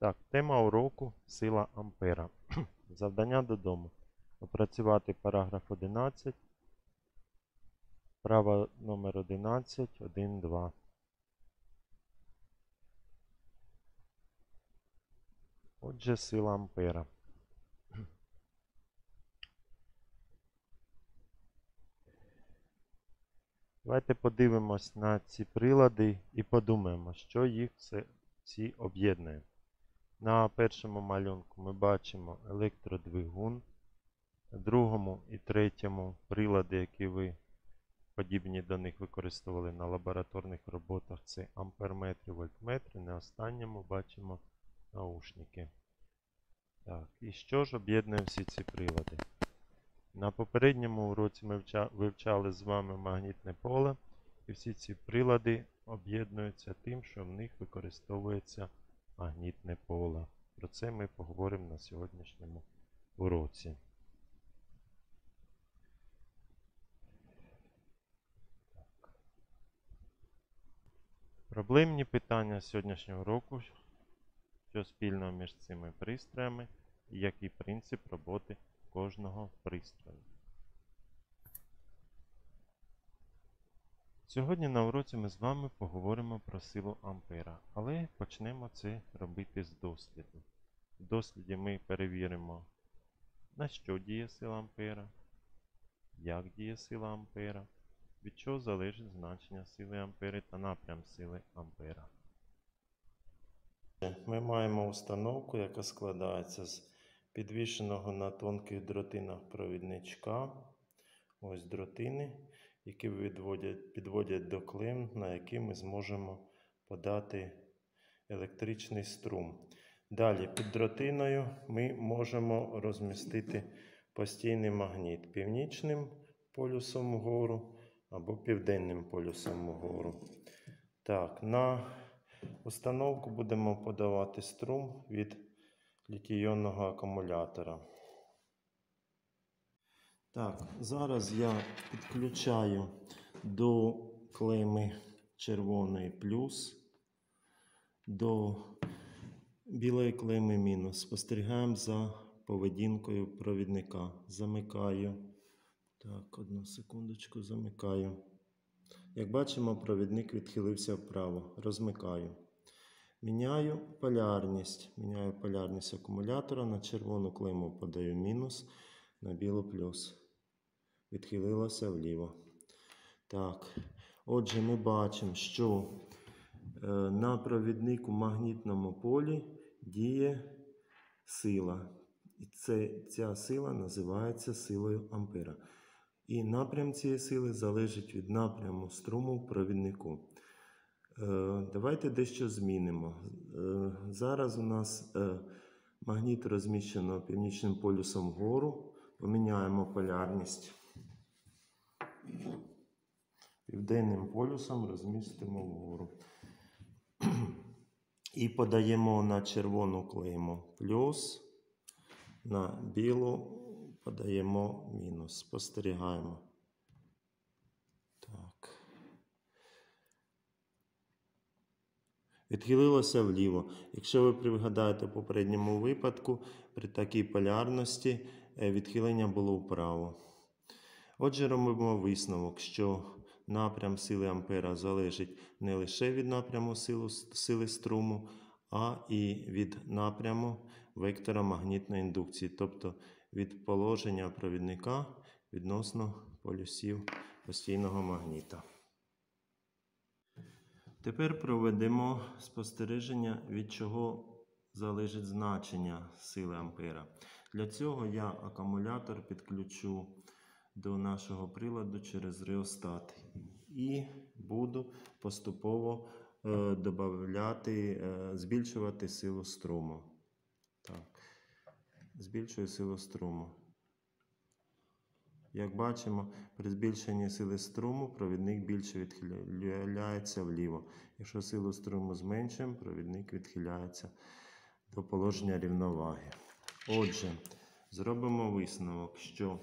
Так, тема уроку сила Ампера. Завдання додому. Опрацювати параграф 11. Право номер 11, 1, 2. Отже, сила Ампера. Давайте подивимось на ці прилади і подумаємо, що їх ці об'єднує. На першому малюнку ми бачимо електродвигун, другому і третьому прилади, які ви подібні до них використовували на лабораторних роботах, це амперметри, вольтметри. На останньому бачимо наушники. Так, і що ж об'єднує всі ці прилади? На попередньому уроці ми вивчали з вами магнітне поле, і всі ці прилади об'єднуються тим, що в них використовується магнітне поле. Про це ми поговоримо на сьогоднішньому уроці. Так. Проблемні питання сьогоднішнього року, що спільного між цими пристроями і який принцип роботи кожного пристрою. Сьогодні на уроці ми з вами поговоримо про силу Ампера, але почнемо це робити з досліду. В досліді ми перевіримо, на що діє сила Ампера, як діє сила Ампера, від чого залежить значення сили Ампери та напрям сили Ампера. Ми маємо установку, яка складається з підвішеного на тонких дротинах провідничка. Ось дротини, які відводять, підводять до клем, на які ми зможемо подати електричний струм. Далі під дротиною ми можемо розмістити постійний магніт північним полюсом вгору або південним полюсом вгору. Так, на установку будемо подавати струм від літійонного акумулятора. Так, зараз я підключаю до клейми червоної плюс, до білої клейми мінус. Спостерігаємо за поведінкою провідника. Замикаю. Так, одну секундочку замикаю. Як бачимо, провідник відхилився вправо. Розмикаю. Міняю полярність. Міняю полярність акумулятора. На червону клейму подаю мінус, на білу плюс. Відхилилося вліво. Так. Отже, ми бачимо, що е, на провіднику магнітному полі діє сила. І це, ця сила називається силою Ампера. І напрям цієї сили залежить від напряму струму в провіднику. Е, Давайте дещо змінимо. Е, Зараз у нас магніт розміщено північним полюсом вгору. Поміняємо полярність. Південним полюсом розмістимо вгору. І подаємо на червону клейму плюс, на білу подаємо мінус. Спостерігаємо. Так. Відхилилося вліво. Якщо ви пригадаєте в попередньому випадку, при такій полярності е, відхилення було вправо. Отже, робимо висновок, що напрям сили Ампера залежить не лише від напряму сили струму, а і від напряму вектора магнітної індукції, тобто від положення провідника відносно полюсів постійного магніта. Тепер проведемо спостереження, від чого залежить значення сили Ампера. Для цього я акумулятор підключу до нашого приладу через реостат і буду поступово е, добавляти, е, збільшувати силу струму. Так. Збільшую силу струму. Як бачимо, при збільшенні сили струму провідник більше відхиляється вліво. Якщо силу струму зменшуємо, провідник відхиляється до положення рівноваги. Отже, зробимо висновок, що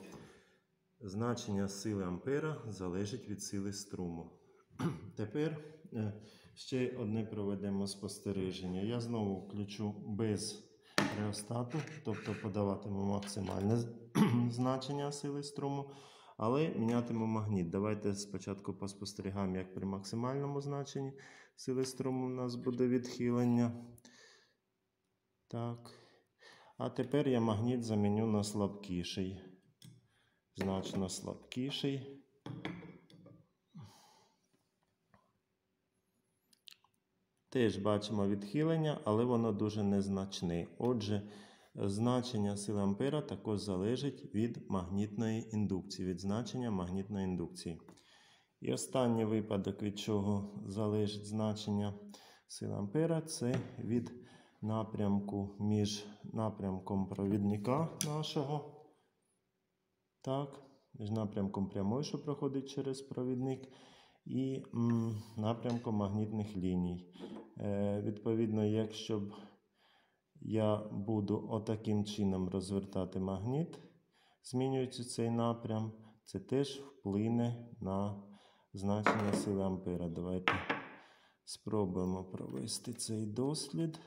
значення сили Ампера залежить від сили струму. Тепер е, Ще одне проведемо спостереження. Я знову включу без реостату, тобто подаватиму максимальне значення сили струму, але мінятиму магніт. Давайте спочатку поспостерігаємо, як при максимальному значенні сили струму у нас буде відхилення. Так. А тепер я магніт заміню на слабкіший. Значно слабкіший. Теж бачимо відхилення, але воно дуже незначне. Отже, значення сили ампера також залежить від магнітної індукції, від значення магнітної індукції. І останній випадок, від чого залежить значення сили ампера, це від напрямку між напрямком провідника нашого. Так, між напрямком прямої, що проходить через провідник, і м, напрямком магнітних ліній. Е, відповідно, якщо б я буду отаким чином розвертати магніт, змінюючи цей напрям, це теж вплине на значення сили ампера. Давайте спробуємо провести цей дослід.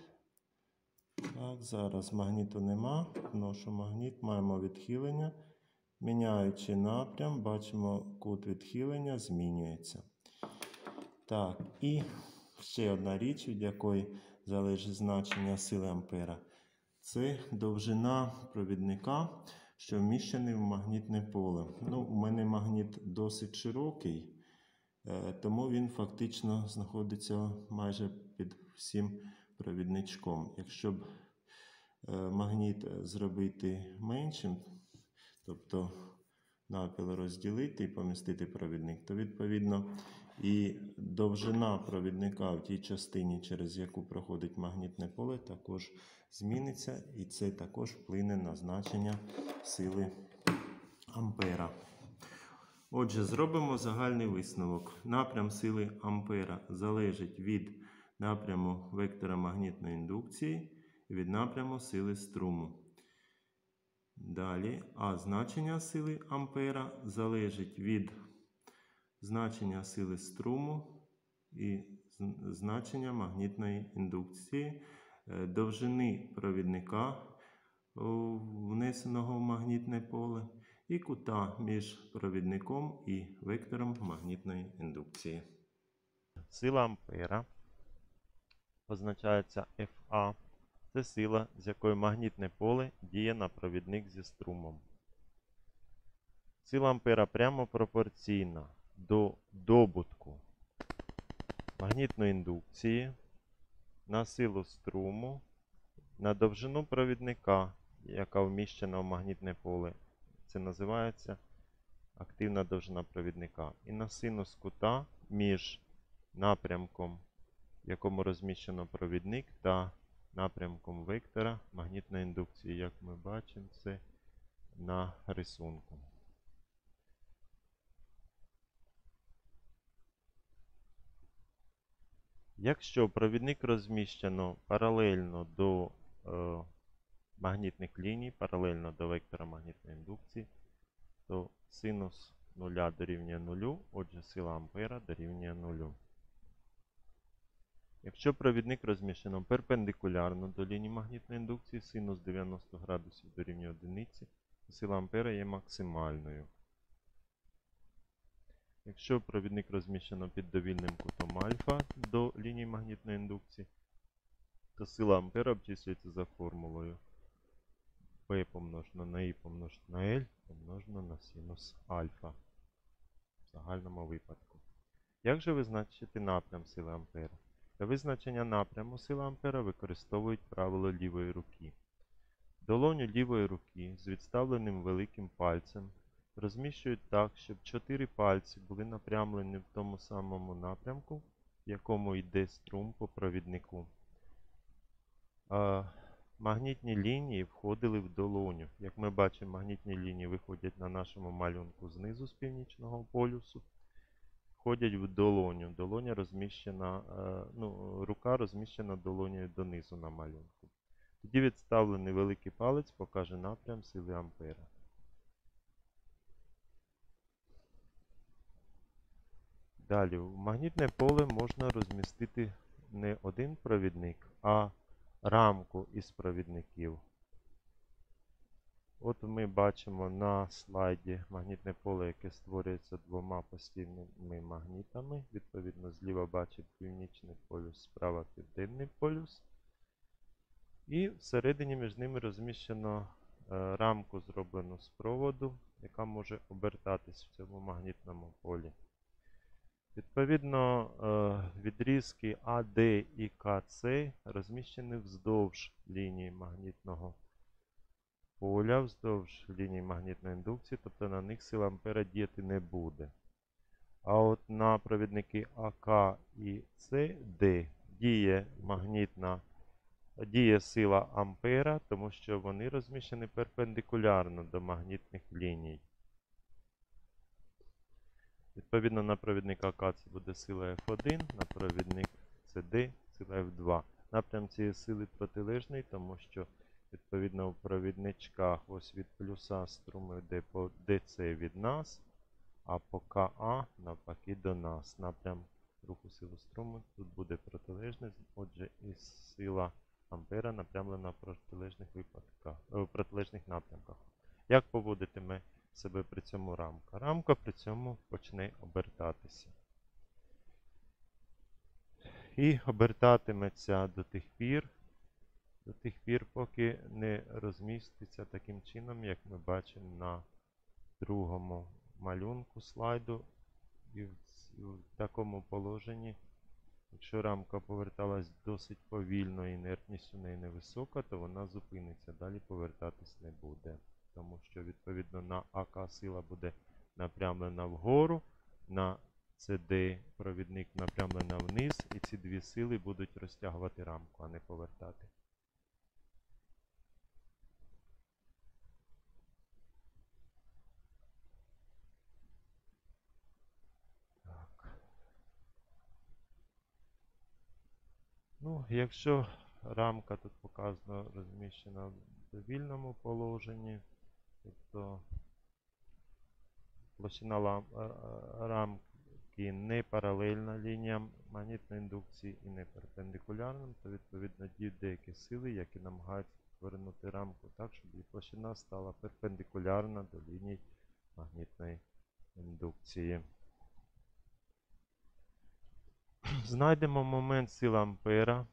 Так, зараз магніту нема. Вношу магніт, маємо відхилення. Міняючи напрям, бачимо, кут відхилення змінюється. Так, і ще одна річ, від якої залежить значення сили ампера. Це довжина провідника, що вміщений в магнітне поле. Ну, у мене магніт досить широкий, е, тому він фактично знаходиться майже під всім провідничком. Якщо б е, магніт зробити меншим, тобто напіл розділити і помістити провідник, то відповідно і довжина провідника в тій частині, через яку проходить магнітне поле, також зміниться, і це також вплине на значення сили ампера. Отже, зробимо загальний висновок. Напрям сили ампера залежить від напряму вектора магнітної індукції і від напряму сили струму. Далі, а значення сили ампера залежить від значення сили струму і значення магнітної індукції, е, довжини провідника, внесеного в магнітне поле, і кута між провідником і вектором магнітної індукції. Сила ампера позначається FA. Це сила, з якою магнітне поле діє на провідник зі струмом. Сила ампера прямо пропорційна до добутку магнітної індукції на силу струму, на довжину провідника, яка вміщена в магнітне поле. Це називається активна довжина провідника. І на синус кута між напрямком, в якому розміщено провідник, та напрямком вектора магнітної індукції, як ми бачимо, це на рисунку. Якщо провідник розміщено паралельно до е, магнітних ліній, паралельно до вектора магнітної індукції, то синус 0 дорівнює 0, отже сила ампера дорівнює 0. Якщо провідник розміщено перпендикулярно до лінії магнітної індукції, синус 90 градусів дорівнює 1, то сила ампера є максимальною. Якщо провідник розміщено під довільним кутом альфа до лінії магнітної індукції, то сила ампера обчислюється за формулою P помножено на I помножено на L помножено на синус альфа в загальному випадку. Як же визначити напрям сили ампера? Для визначення напряму сили ампера використовують правило лівої руки. Долоню лівої руки з відставленим великим пальцем розміщують так, щоб чотири пальці були напрямлені в тому самому напрямку, в якому йде струм по провіднику. А, магнітні лінії входили в долоню. Як ми бачимо, магнітні лінії виходять на нашому малюнку знизу з північного полюсу, входять в долоню. Долоня розміщена, е, ну, рука розміщена долонею донизу на малюнку. Тоді відставлений великий палець покаже напрям сили ампера. Далі, в магнітне поле можна розмістити не один провідник, а рамку із провідників. От ми бачимо на слайді магнітне поле, яке створюється двома постійними магнітами. Відповідно, зліва бачить північний полюс, справа південний полюс. І всередині між ними розміщено е, рамку, зроблену з проводу, яка може обертатись в цьому магнітному полі. Відповідно, е, відрізки AD і KC розміщені вздовж лінії магнітного поля, вздовж лінії магнітної індукції, тобто на них сила ампера діяти не буде. А от на провідники АК і CD діє магнітна діє сила ампера, тому що вони розміщені перпендикулярно до магнітних ліній. Відповідно, на провідник АК це буде сила F1, на провідник CD сила F2. Напрям цієї сили протилежний, тому що відповідно в провідничках ось від плюса струму йде по DC від нас, а по КА навпаки до нас. Напрям руху сили струму тут буде протилежний, отже, і сила ампера напрямлена в протилежних випадках, е, в протилежних напрямках. Як поводитиме себе при цьому рамка? Рамка при цьому почне обертатися. І обертатиметься до тих пір, до тих пір, поки не розміститься таким чином, як ми бачимо на другому малюнку слайду. І в, такому положенні, якщо рамка поверталась досить повільно інертність у неї невисока, то вона зупиниться, далі повертатись не буде. Тому що, відповідно, на АК сила буде напрямлена вгору, на CD провідник напрямлена вниз, і ці дві сили будуть розтягувати рамку, а не повертати. Якщо рамка тут показано розміщена в довільному положенні, тобто площина е, е, рамки не паралельна лініям магнітної індукції і не перпендикулярним, то відповідно діють деякі сили, які намагаються повернути рамку так, щоб її площина стала перпендикулярна до ліній магнітної індукції. Знайдемо момент сили ампера,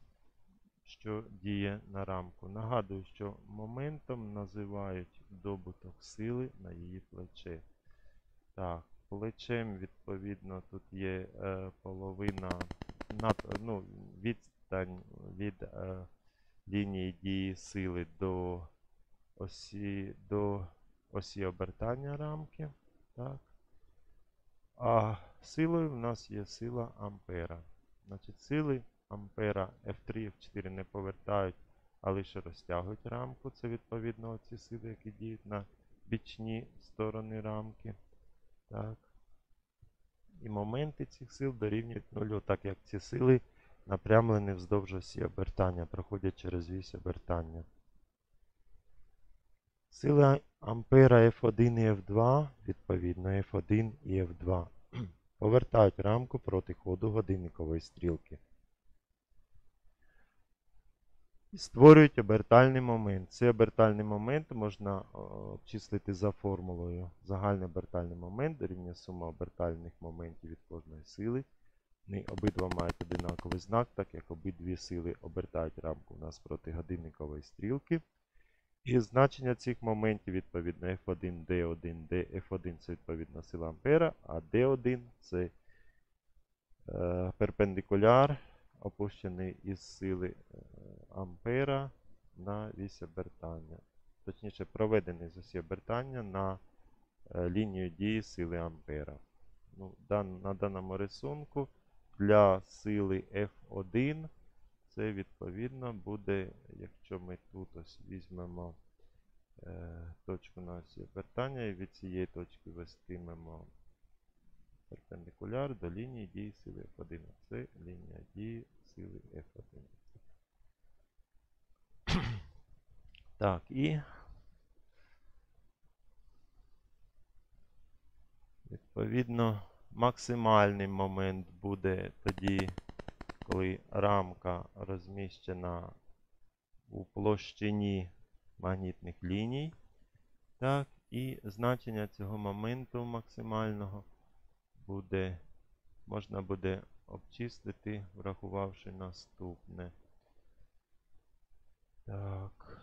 що діє на рамку. Нагадую, що моментом називають добуток сили на її плече. Так, плечем, відповідно, тут є е, половина над, ну, відстань від е, лінії дії сили до осі, до осі обертання рамки. Так. А силою в нас є сила ампера. Значить, сили ампера F3 F4 не повертають, а лише розтягують рамку. Це відповідно ці сили, які діють на бічні сторони рамки. Так. І моменти цих сил дорівнюють нулю, так як ці сили напрямлені вздовж осі обертання, проходять через вісь обертання. Сила ампера F1 і F2, відповідно F1 і F2, повертають рамку проти ходу годинникової стрілки. І створюють обертальний момент. Цей обертальний момент можна обчислити за формулою. Загальний обертальний момент дорівнює сума обертальних моментів від кожної сили. Вони обидва мають одинаковий знак, так як обидві сили обертають рамку у нас проти годинникової стрілки. І значення цих моментів відповідно F1, D1, D, F1 це відповідно сила ампера, а D1 це е, перпендикуляр, опущений із сили е, ампера на вісь обертання. Точніше, проведений з осі обертання на е, лінію дії сили ампера. Ну, на даному рисунку для сили F1 це відповідно буде, якщо ми тут ось візьмемо е, точку на осі обертання і від цієї точки вестимемо перпендикуляр до лінії дії сили F1. Це лінія дії сили F1. Так, і відповідно максимальний момент буде тоді, коли рамка розміщена у площині магнітних ліній. Так, і значення цього моменту максимального буде, можна буде обчистити, врахувавши наступне. Так.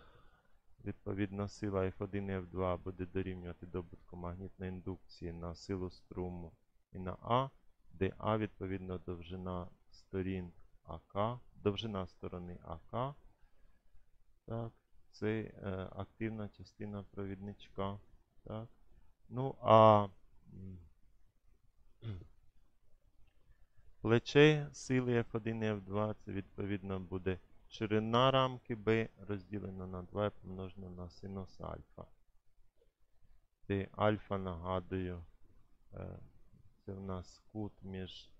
Відповідно, сила F1 і F2 буде дорівнювати добутку магнітної індукції на силу струму і на А, де А відповідно довжина сторін АК, довжина сторони АК. Так, це е, активна частина провідничка. Так. Ну, а плече сили F1 і F2 це відповідно буде ширина рамки B розділена на 2 і помножена на синус альфа. Де альфа, нагадую, е, це в нас кут між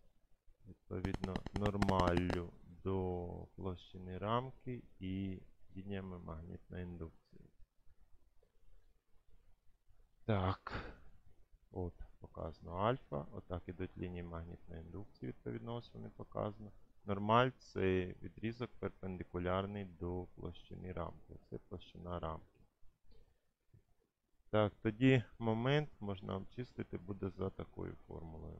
відповідно нормаллю до площини рамки і лініями магнітної індукції. Так. От, показано альфа. Отак ідуть лінії магнітної індукції, відповідно, ось вони показано. Нормаль це відрізок перпендикулярний до площини рамки. Це площина рамки. Так, тоді момент можна обчистити буде за такою формулою.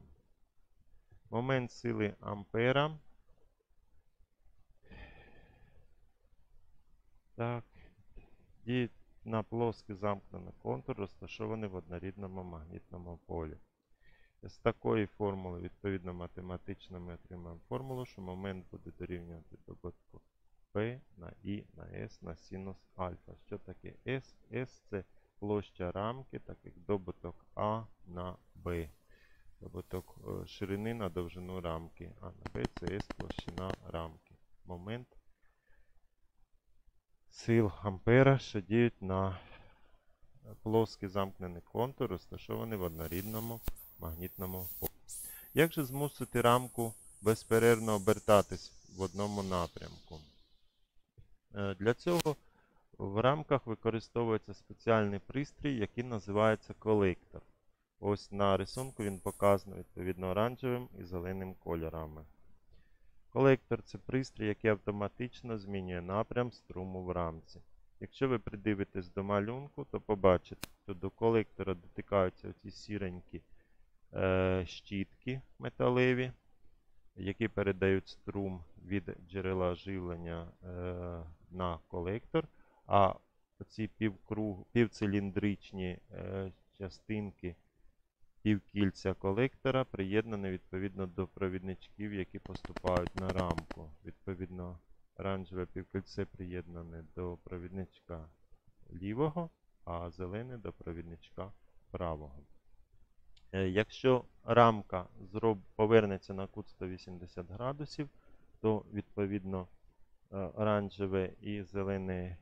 Момент сили Ампера. Так, діє на плоский замкнений контур, розташований в однорідному магнітному полі. З такої формули, відповідно, математично ми отримаємо формулу, що момент буде дорівнювати добутку P на I на S на синус альфа. Що таке S? S це площа рамки, так як добуток А на B. Добуток е, ширини на довжину рамки. А на B це S площина рамки. Момент сил Ампера, що діють на плоский замкнений контур, розташований в однорідному магнітному полі. Як же змусити рамку безперервно обертатись в одному напрямку? Е, Для цього в рамках використовується спеціальний пристрій, який називається колектор. Ось на рисунку він показаний відповідно оранжевим і зеленим кольорами. Колектор це пристрій, який автоматично змінює напрям струму в рамці. Якщо ви придивитесь до малюнку, то побачите, що до колектора дотикаються ці сіренькі е, щітки металеві, які передають струм від джерела живлення е, на колектор, а ці півкруг, півциліндричні е, частинки півкільця колектора приєднані відповідно до провідничків, які поступають на рамку. Відповідно, оранжеве півкільце приєднане до провідничка лівого, а зелене до провідничка правого. Е, Якщо рамка зроб... повернеться на кут 180 градусів, то відповідно е, оранжеве і зелене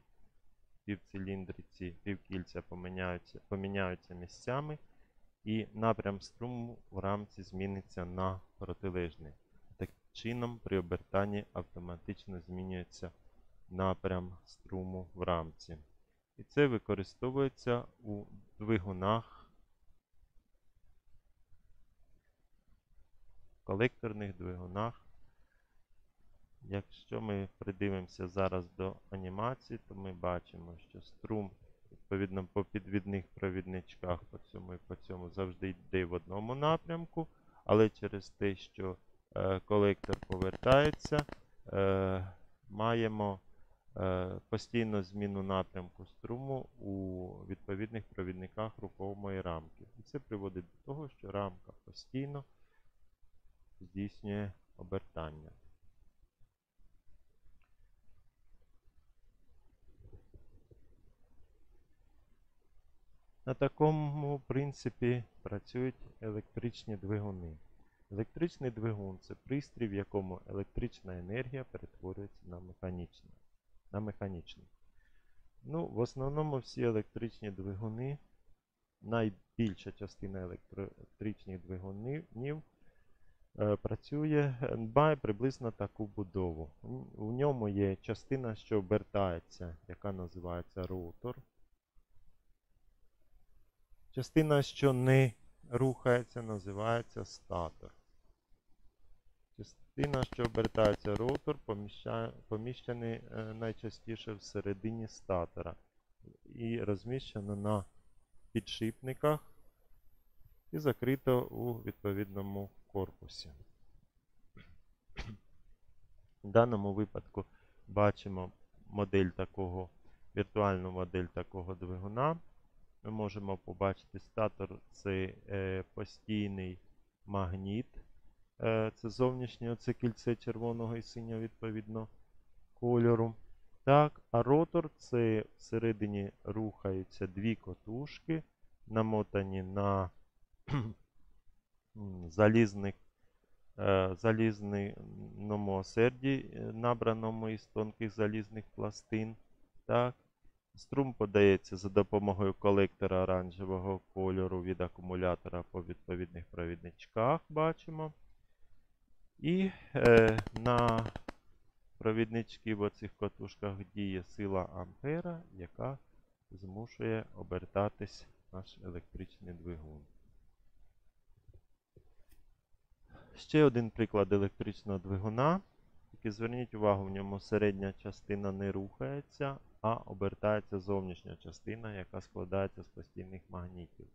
півциліндриці, півкільця поміняються, поміняються місцями, і напрям струму в рамці зміниться на протилежний. Таким чином, при обертанні автоматично змінюється напрям струму в рамці. І це використовується у двигунах, колекторних двигунах. Якщо ми придивимося зараз до анімації, то ми бачимо, що струм, відповідно, по підвідних провідничках по цьому і по цьому завжди йде в одному напрямку, але через те, що е, колектор повертається, е, маємо е, постійну зміну напрямку струму у відповідних провідниках рухомої рамки. І це приводить до того, що рамка постійно здійснює обертання. На такому принципі працюють електричні двигуни. Електричний двигун це пристрій, в якому електрична енергія перетворюється на механічну. На механічну. Ну, В основному всі електричні двигуни, найбільша частина електричних двигунів е, працює, має приблизно таку будову. У ньому є частина, що обертається, яка називається ротор. Частина, що не рухається, називається статор. Частина, що обертається ротор, поміщений е, найчастіше всередині статора і розміщено на підшипниках і закрито у відповідному корпусі. В даному випадку бачимо модель такого, віртуальну модель такого двигуна. Ми можемо побачити статор це е, постійний магніт. Е, це зовнішнє оце кільце червоного і синього відповідно кольору. Так, а ротор це всередині рухаються дві котушки, намотані на залізних, е, залізному осерді, е, набраному із тонких залізних пластин. Так. Струм подається за допомогою колектора оранжевого кольору від акумулятора по відповідних провідничках, бачимо. І е, на провіднички в оцих котушках діє сила Ампера, яка змушує обертатись наш електричний двигун. Ще один приклад електричного двигуна. Тільки зверніть увагу, в ньому середня частина не рухається, а обертається зовнішня частина, яка складається з постійних магнітів.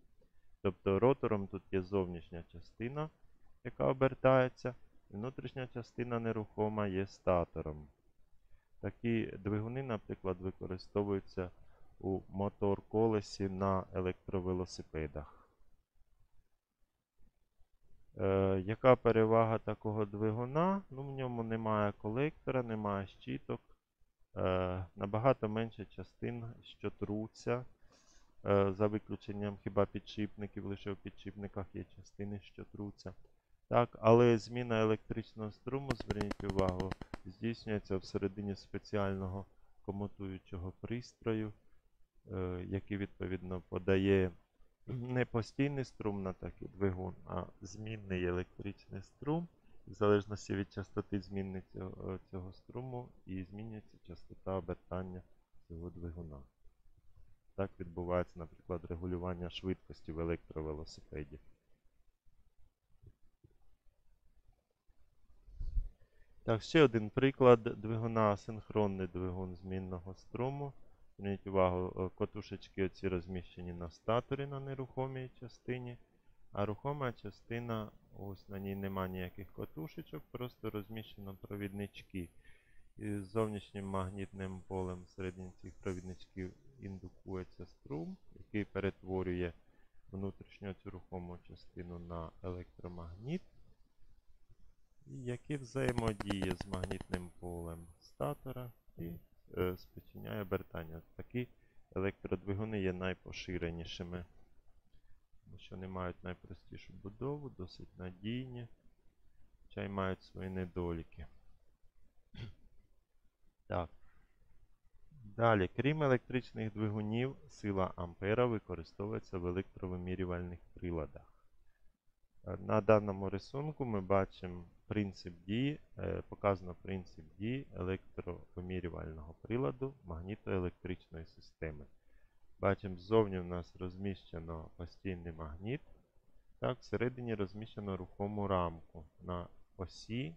Тобто ротором тут є зовнішня частина, яка обертається, і внутрішня частина нерухома є статором. Такі двигуни, наприклад, використовуються у мотор-колесі на електровелосипедах. Е, яка перевага такого двигуна? Ну, в ньому немає колектора, немає щиток. Е, набагато менше частин, що труться. Е, за виключенням хіба підшипників, лише в підшипниках є частини, що труться. Так, але зміна електричного струму, зверніть увагу, здійснюється всередині спеціального комутуючого пристрою, е, який відповідно подає не постійний струм на такий двигун, а змінний електричний струм. В залежності від частоти зміни цього, е, цього струму і змінюється частота обертання цього двигуна. Так відбувається, наприклад, регулювання швидкості в електровелосипеді. Так, ще один приклад двигуна асинхронний двигун змінного струму. Зверніть увагу, е, котушечки оці розміщені на статорі на нерухомій частині, а рухома частина, ось на ній нема ніяких котушечок, просто розміщено провіднички. І з зовнішнім магнітним полем всередині цих провідничків індукується струм, який перетворює внутрішню цю рухому частину на електромагніт, який взаємодіє з магнітним полем статора і е, спричиняє обертання. Такі електродвигуни є найпоширенішими, тому що вони мають найпростішу будову, досить надійні, хоча й мають свої недоліки. Так. Далі, крім електричних двигунів, сила Ампера використовується в електровимірювальних приладах. Е, На даному рисунку ми бачимо принцип дії, е, показано принцип дії електровимірювального приладу магнітоелектричної системи. Бачимо, ззовні у нас розміщено постійний магніт. Так, всередині розміщено рухому рамку на осі,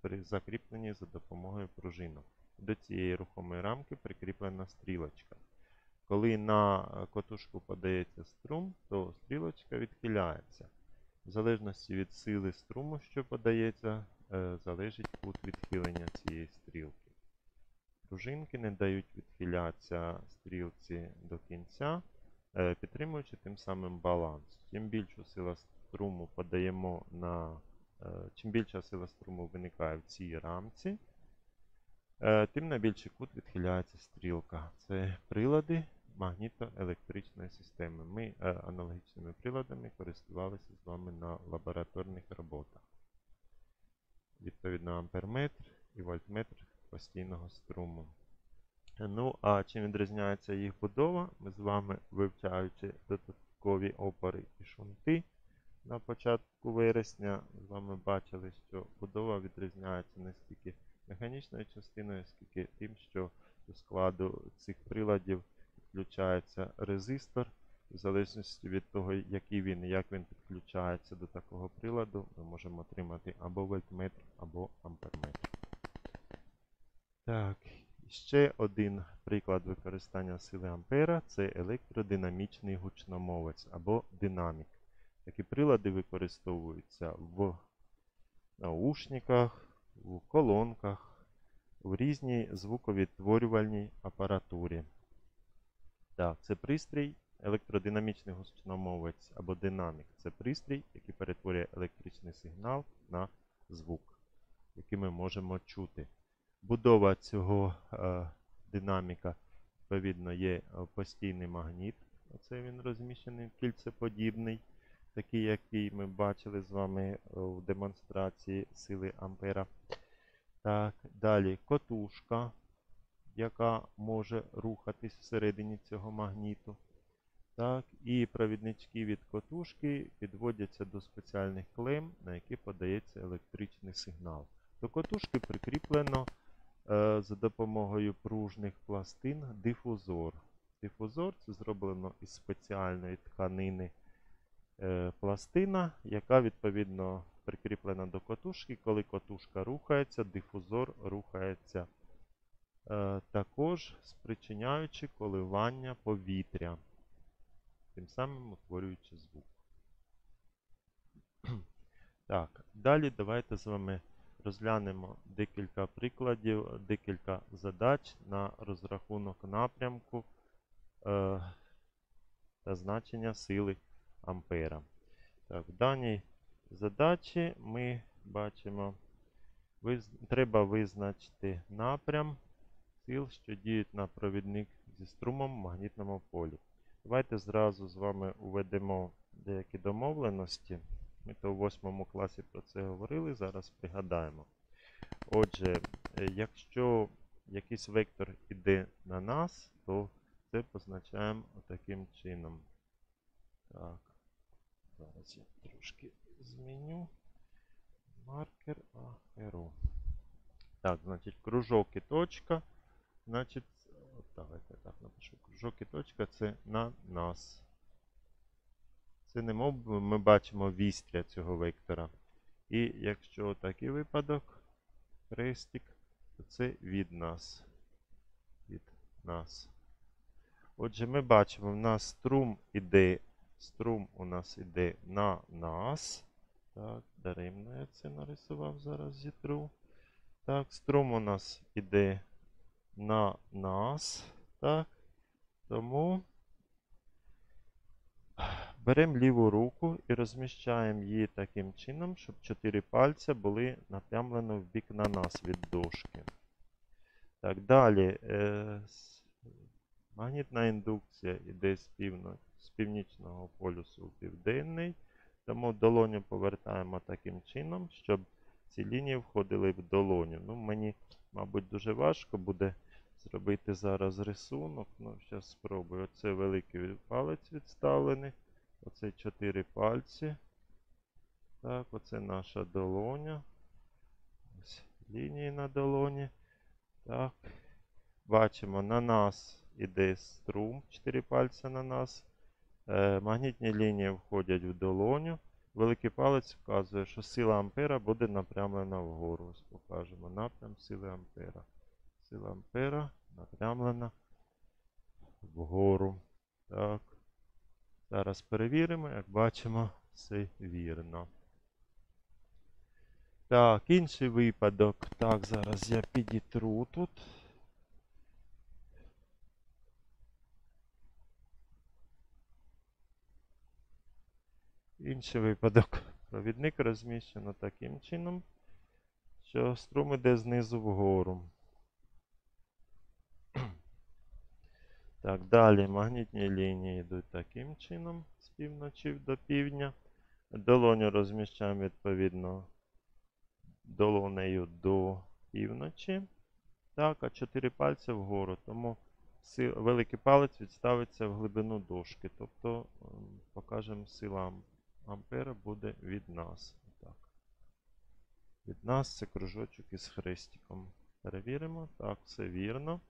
при- закріплені за допомогою пружинок. До цієї рухомої рамки прикріплена стрілочка. Коли на котушку подається струм, то стрілочка відхиляється. В залежності від сили струму, що подається, е, залежить кут відхилення цієї стрілки. Пружинки не дають відхилятися стрілці до кінця, е, підтримуючи тим самим баланс. Чим більшу силу струму подаємо на, е, чим більша сила струму виникає в цій рамці, е, тим на більший кут відхиляється стрілка. Це прилади магнітоелектричної системи. Ми аналогічними приладами користувалися з вами на лабораторних роботах. Відповідно, амперметр і вольтметр постійного струму. Ну, а чим відрізняється їх будова? Ми з вами, вивчаючи додаткові опори і шунти на початку вересня, з вами бачили, що будова відрізняється не стільки механічною частиною, скільки тим, що до складу цих приладів включається резистор, В залежності від того, який він і як він підключається до такого приладу, ми можемо отримати або вольтметр, або амперметр. Так, ще один приклад використання сили ампера це електродинамічний гучномовець або динамік. Такі прилади використовуються в наушниках, в колонках, в різній звуковідтворювальній апаратурі. Так, це пристрій, електродинамічний гучномовець або динамік. Це пристрій, який перетворює електричний сигнал на звук, який ми можемо чути. Будова цього е, динаміка, відповідно, є е, постійний магніт. Оце він розміщений кільцеподібний, такий, який ми бачили з вами е, в демонстрації сили Ампера. Так, далі котушка, яка може рухатись всередині цього магніту. Так, і провіднички від котушки підводяться до спеціальних клем, на які подається електричний сигнал. До котушки прикріплено за допомогою пружних пластин дифузор. Дифузор це зроблено із спеціальної тканини е, пластина, яка відповідно прикріплена до котушки. Коли котушка рухається, дифузор рухається е, також спричиняючи коливання повітря, тим самим утворюючи звук. Так, далі давайте з вами розглянемо декілька прикладів, декілька задач на розрахунок напрямку е, та значення сили Ампера. Так, в даній задачі ми бачимо, виз... треба визначити напрям сил, що діють на провідник зі струмом в магнітному полі. Давайте зразу з вами уведемо деякі домовленості. Ми то в 8 класі про це говорили, зараз пригадаємо. Отже, е, якщо якийсь вектор йде на нас, то це позначаємо таким чином. Так, зараз я трошки зміню маркер АРО. Так, значить, кружок і точка. Значить, давайте так напишу. Кружок і точка це на нас. Це не мов ми бачимо вістря цього вектора. І якщо такий випадок, хрестик, то це від нас. Від нас. Отже, ми бачимо, в нас струм іде, струм у нас іде на нас. Так, даремно я це нарисував, зараз зітру. Так, струм у нас іде на нас. Так. Тому беремо ліву руку і розміщаємо її таким чином, щоб чотири пальця були напрямлено в бік на нас від дошки. Так, далі. Е, магнітна індукція йде з, півно, з північного полюсу в південний. Тому долоню повертаємо таким чином, щоб ці лінії входили в долоню. Ну, Мені, мабуть, дуже важко буде зробити зараз рисунок. Ну, зараз спробую. Оце великий палець відставлений. Оце чотири пальці. Так, оце наша долоня. Ось лінії на долоні. Так. Бачимо, на нас іде струм, 4 пальця на нас. Е, магнітні лінії входять в долоню. Великий палець вказує, що сила Ампера буде напрямлена вгору. Ось покажемо напрям сили Ампера. Сила Ампера напрямлена вгору. Так. Зараз перевіримо, як бачимо, все вірно. Так, інший випадок. Так, зараз я підітру тут. Інший випадок. Провідник розміщено таким чином, що струм іде знизу вгору. Так, далі магнітні лінії йдуть таким чином, з півночі до півдня. Долоню розміщаємо відповідно долонею до півночі. Так, а чотири пальці вгору. Тому великий палець відставиться в глибину дошки. Тобто покажемо сила Ампера буде від нас. Так. Від нас це кружочок із хрестиком. Перевіримо. Так, все вірно.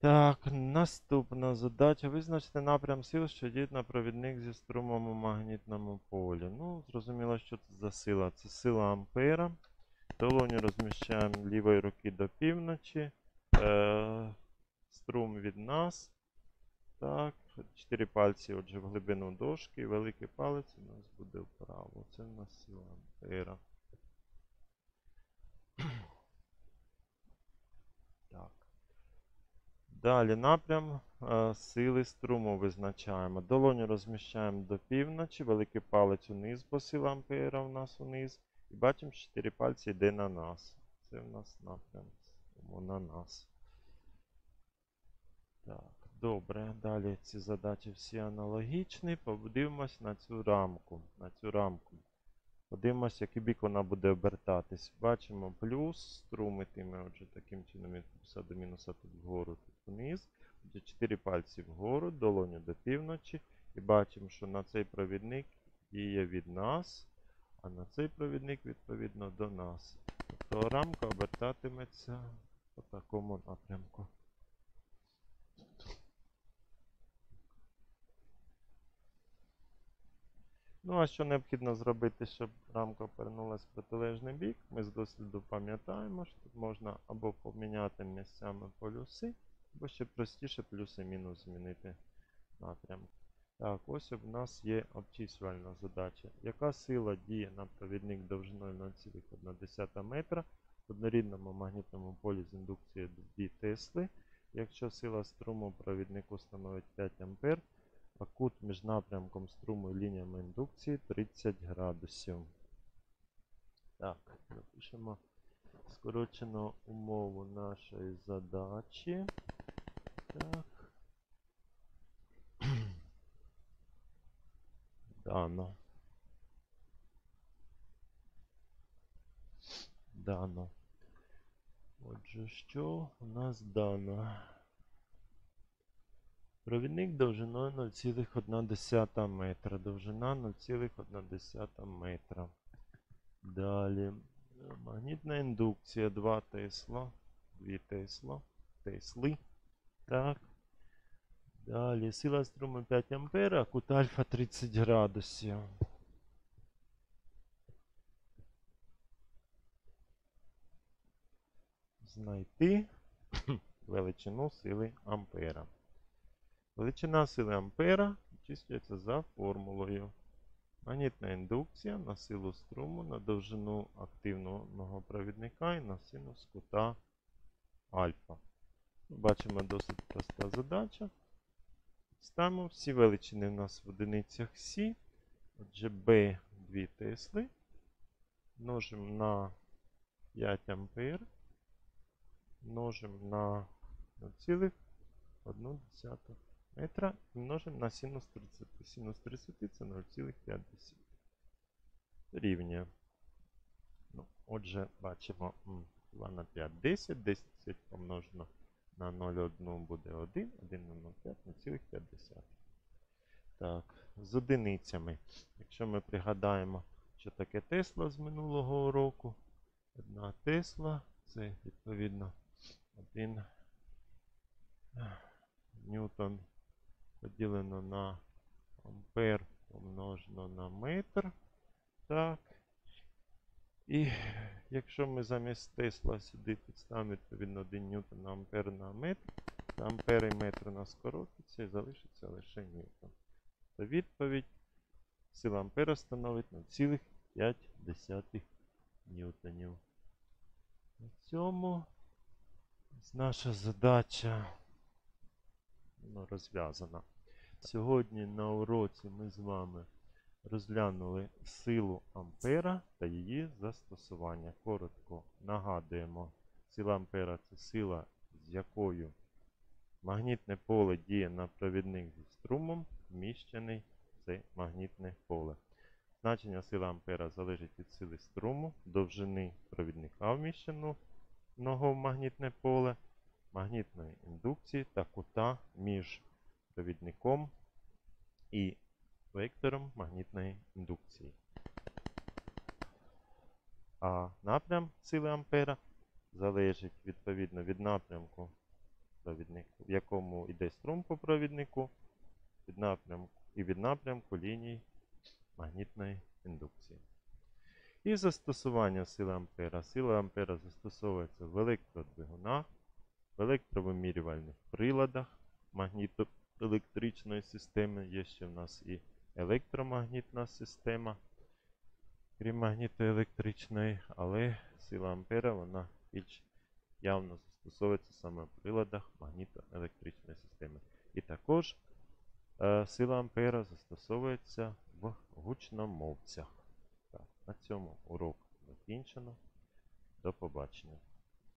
Так, наступна задача. Визначити напрям сил, що діють на провідник зі струмом у магнітному полі. Ну, зрозуміло, що це за сила. Це сила Ампера. Долоню розміщаємо лівої руки до півночі. Е, струм від нас. Так, чотири пальці, отже, в глибину дошки. Великий палець у нас буде вправо. Це в нас сила Ампера. Далі напрям е, сили струму визначаємо. Долоню розміщаємо до півночі, великий палець униз, бо сила ампера у нас униз. І бачимо, що 4 пальці йде на нас. Це в нас напрям струму на нас. Так, добре. Далі ці задачі всі аналогічні. Подивимось на цю рамку. На цю рамку. Подивимось, який бік вона буде обертатись. Бачимо плюс, струм ітиме, отже, таким чином від плюса до мінуса тут вгору, тут вниз. Отже, 4 пальці вгору, долоню до півночі. І бачимо, що на цей провідник діє від нас, а на цей провідник, відповідно, до нас. Тобто рамка обертатиметься по такому напрямку. Ну, а що необхідно зробити, щоб рамка повернулася в протилежний бік? Ми з досліду пам'ятаємо, що тут можна або поміняти місцями полюси, або ще простіше плюс і мінус змінити напрямок. Так, ось у нас є обчислювальна задача. Яка сила діє на провідник довжиною 0,1 метра в однорідному магнітному полі з індукцією 2 Тесли, якщо сила струму провіднику становить 5 А, а кут між напрямком струму і лініями індукції 30 градусів. Так, запишемо скорочену умову нашої задачі. Так. Дано. Дано. Отже, що у нас дано? Провідник довжиною 0,1 метра. Довжина 0,1 метра. Далі. Магнітна індукція 2 Тесла. 2 Тесла. Тесли. Так. Далі. Сила струму 5 ампера, кут альфа 30 градусів. Знайти величину сили ампера. Величина сили ампера обчислюється за формулою. Магнітна індукція на силу струму на довжину активного провідника і на синус кута альфа. Бачимо досить проста задача. Ставимо всі величини у нас в одиницях Сі. Отже, B 2 Тесли. Множимо на 5 ампер. Множимо на 0,1 метра і множимо на синус 30. Синус 30 це 0,5 рівня. Ну, отже, бачимо 2 на 5 10, 10 помножено на 0,1 буде 1, 1 на 0,5 0,5. Так, з одиницями. Якщо ми пригадаємо, що таке Тесла з минулого року, одна Тесла, це відповідно 1 ньютон поділено на ампер помножено на метр. Так. І якщо ми замість Тесла сюди підставимо відповідно 1 ньютон на ампер на метр, то ампер і метр у нас скоротиться і залишиться лише ньютон. То відповідь сила ампера становить на 0,5 ньютонів. На цьому наша задача розв'язана. Сьогодні на уроці ми з вами розглянули силу Ампера та її застосування. Коротко нагадуємо, сила Ампера це сила, з якою магнітне поле діє на провідник зі струмом, вміщений це магнітне поле. Значення сили Ампера залежить від сили струму, довжини провідника вміщеного в магнітне поле, магнітної індукції та кута між провідником і вектором магнітної індукції. А напрям сили Ампера залежить відповідно від напрямку в якому йде струм по провіднику від і від напрямку ліній магнітної індукції. І застосування сили Ампера. Сила Ампера застосовується в електродвигунах, в електровимірювальних приладах магнітоелектричної системи. Є ще в нас і електромагнітна система, крім магнітоелектричної, але сила Ампера вона більш явно застосовується саме в приладах магнітоелектричної системи. І також е, сила Ампера застосовується в гучномовцях. Так, на цьому урок закінчено. До побачення.